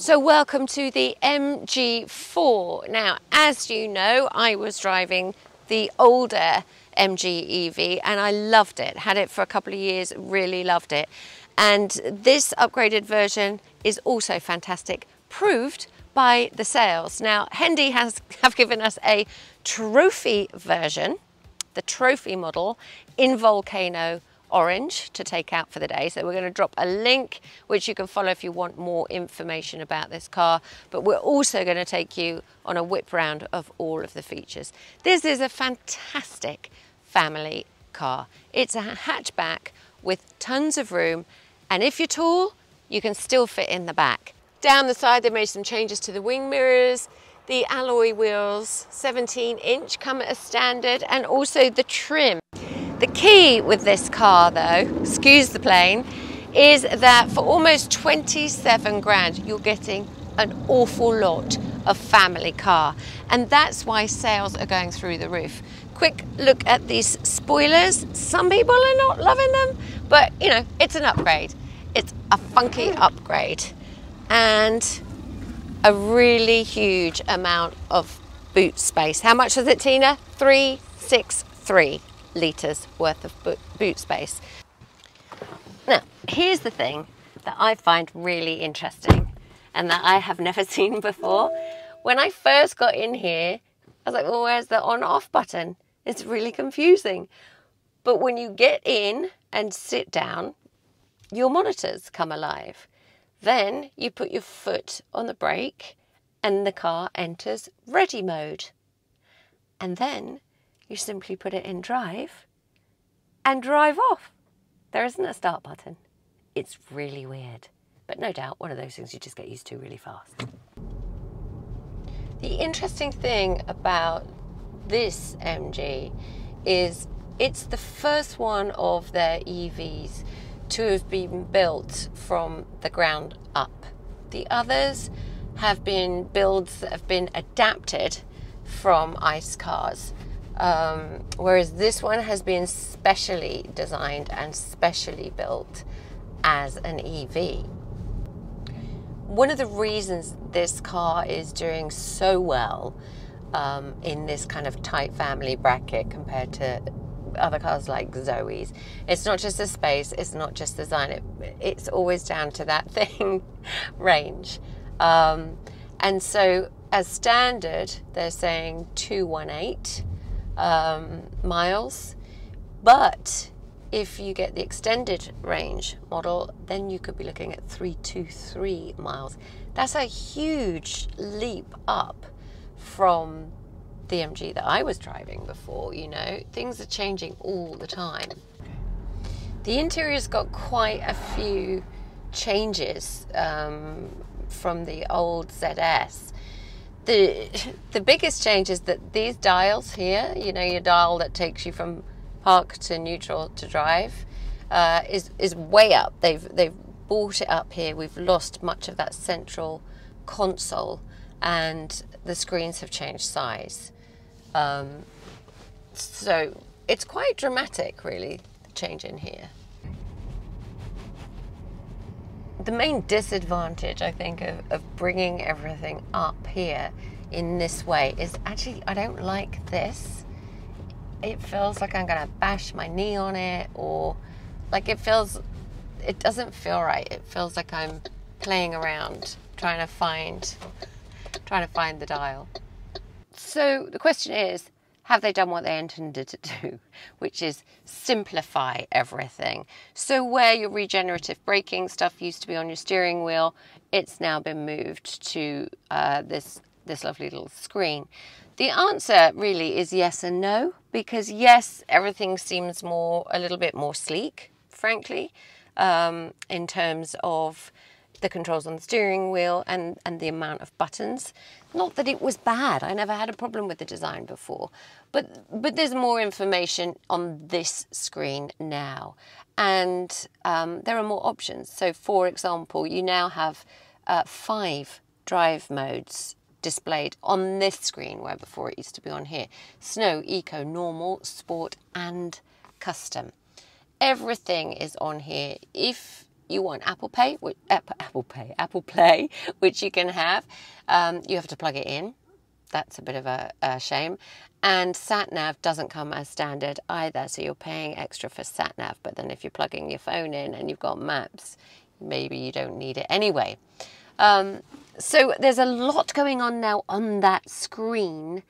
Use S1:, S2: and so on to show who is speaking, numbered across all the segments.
S1: So welcome to the MG4. Now, as you know, I was driving the older MG EV and I loved it. Had it for a couple of years, really loved it. And this upgraded version is also fantastic, proved by the sales. Now, Hendy has have given us a trophy version, the trophy model in Volcano orange to take out for the day. So we're going to drop a link which you can follow if you want more information about this car. But we're also going to take you on a whip round of all of the features. This is a fantastic family car. It's a hatchback with tons of room and if you're tall, you can still fit in the back. Down the side, they made some changes to the wing mirrors. The alloy wheels, 17 inch, come as standard, and also the trim. The key with this car though, excuse the plane, is that for almost 27 grand, you're getting an awful lot of family car. And that's why sales are going through the roof. Quick look at these spoilers. Some people are not loving them, but you know, it's an upgrade. It's a funky oh. upgrade. And a really huge amount of boot space. How much is it, Tina? 363 litres worth of boot space. Now, here's the thing that I find really interesting and that I have never seen before. When I first got in here, I was like, well, where's the on off button? It's really confusing. But when you get in and sit down, your monitors come alive. Then you put your foot on the brake and the car enters ready mode. And then you simply put it in drive and drive off. There isn't a start button. It's really weird, but no doubt one of those things you just get used to really fast. The interesting thing about this MG is it's the first one of their EVs to have been built from the ground up. The others have been builds that have been adapted from ICE cars. Um, whereas this one has been specially designed and specially built as an EV. One of the reasons this car is doing so well um, in this kind of tight family bracket compared to other cars like Zoe's, it's not just the space, it's not just design, it, it's always down to that thing range. Um, and so, as standard, they're saying 218 um, miles. But if you get the extended range model, then you could be looking at 323 miles. That's a huge leap up from the MG that I was driving before, you know. Things are changing all the time. The interior's got quite a few changes um, from the old ZS the the biggest change is that these dials here, you know, your dial that takes you from park to neutral to drive, uh, is is way up. They've they've brought it up here. We've lost much of that central console, and the screens have changed size. Um, so it's quite dramatic, really, the change in here. The main disadvantage, I think, of, of bringing everything up here in this way is actually I don't like this. It feels like I'm going to bash my knee on it or like it feels, it doesn't feel right. It feels like I'm playing around trying to find, trying to find the dial. So the question is, have they done what they intended to do, which is simplify everything. So where your regenerative braking stuff used to be on your steering wheel, it's now been moved to uh, this this lovely little screen. The answer really is yes and no, because yes, everything seems more a little bit more sleek, frankly, um, in terms of the controls on the steering wheel and, and the amount of buttons. Not that it was bad, I never had a problem with the design before, but, but there's more information on this screen now. And um, there are more options. So for example, you now have uh, five drive modes displayed on this screen where before it used to be on here. Snow, Eco, Normal, Sport and Custom. Everything is on here. If you want Apple Pay, which, Apple Pay, Apple Play, which you can have. Um, you have to plug it in. That's a bit of a, a shame. And sat nav doesn't come as standard either, so you're paying extra for sat nav. But then if you're plugging your phone in and you've got maps, maybe you don't need it anyway. Um, so there's a lot going on now on that screen,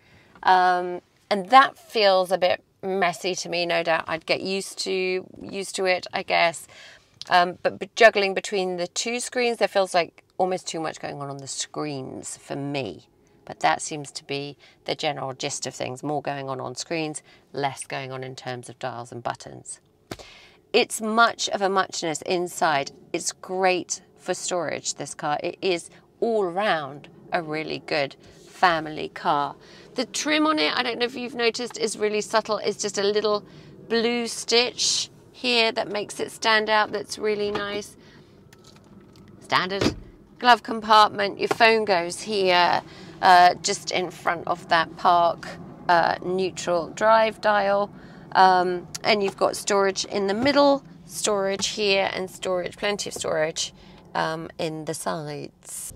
S1: um, and that feels a bit messy to me. No doubt, I'd get used to used to it, I guess. Um, but, but juggling between the two screens, there feels like almost too much going on on the screens for me. But that seems to be the general gist of things. More going on on screens, less going on in terms of dials and buttons. It's much of a muchness inside. It's great for storage, this car. It is all round a really good family car. The trim on it, I don't know if you've noticed, is really subtle. It's just a little blue stitch here that makes it stand out that's really nice. Standard glove compartment, your phone goes here, uh, just in front of that park uh, neutral drive dial. Um, and you've got storage in the middle, storage here, and storage, plenty of storage um, in the sides.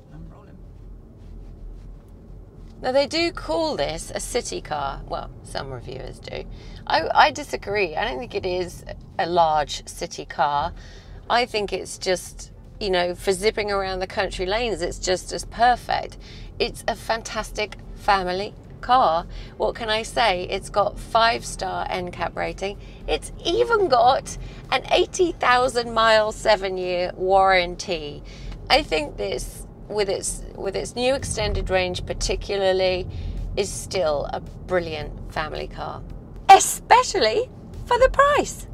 S1: Now they do call this a city car. Well, some reviewers do. I, I disagree. I don't think it is a large city car. I think it's just, you know, for zipping around the country lanes, it's just as perfect. It's a fantastic family car. What can I say? It's got five star NCAP rating. It's even got an 80,000 mile, seven year warranty. I think this with its with its new extended range particularly is still a brilliant family car. Especially for the price